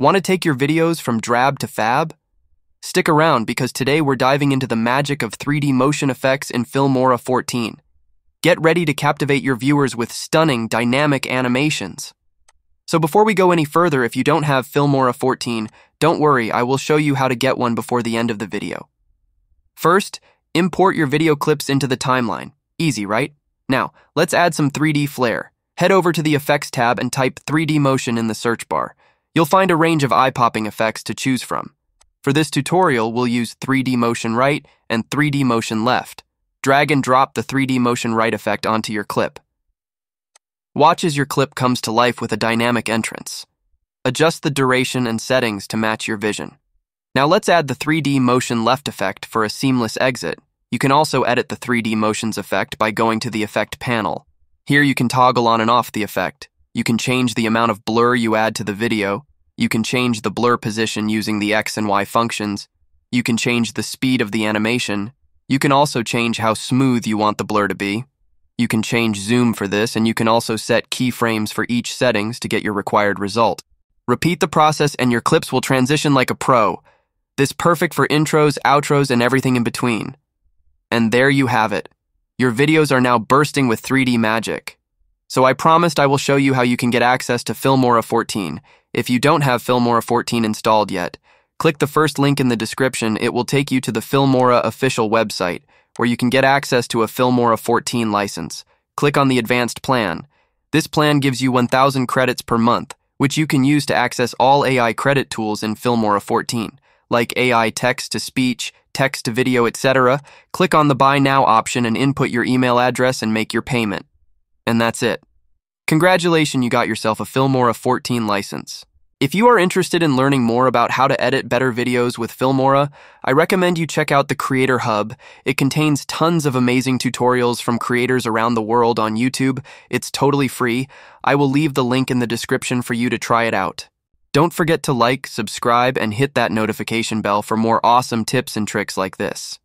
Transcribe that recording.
Want to take your videos from drab to fab? Stick around because today we're diving into the magic of 3D motion effects in Filmora 14. Get ready to captivate your viewers with stunning, dynamic animations. So before we go any further, if you don't have Filmora 14, don't worry, I will show you how to get one before the end of the video. First, import your video clips into the timeline. Easy, right? Now, let's add some 3D flair. Head over to the Effects tab and type 3D Motion in the search bar. You'll find a range of eye-popping effects to choose from. For this tutorial, we'll use 3D Motion Right and 3D Motion Left. Drag and drop the 3D Motion Right effect onto your clip. Watch as your clip comes to life with a dynamic entrance. Adjust the duration and settings to match your vision. Now let's add the 3D Motion Left effect for a seamless exit. You can also edit the 3D Motions effect by going to the Effect panel. Here you can toggle on and off the effect. You can change the amount of blur you add to the video. You can change the blur position using the X and Y functions. You can change the speed of the animation. You can also change how smooth you want the blur to be. You can change zoom for this, and you can also set keyframes for each settings to get your required result. Repeat the process and your clips will transition like a pro. This perfect for intros, outros, and everything in between. And there you have it. Your videos are now bursting with 3D magic. So I promised I will show you how you can get access to Filmora 14. If you don't have Filmora 14 installed yet, click the first link in the description. It will take you to the Filmora official website, where you can get access to a Filmora 14 license. Click on the advanced plan. This plan gives you 1,000 credits per month, which you can use to access all AI credit tools in Filmora 14, like AI text to speech, text to video, etc., click on the Buy Now option and input your email address and make your payment. And that's it. Congratulations, you got yourself a Filmora 14 license. If you are interested in learning more about how to edit better videos with Filmora, I recommend you check out the Creator Hub. It contains tons of amazing tutorials from creators around the world on YouTube. It's totally free. I will leave the link in the description for you to try it out. Don't forget to like, subscribe, and hit that notification bell for more awesome tips and tricks like this.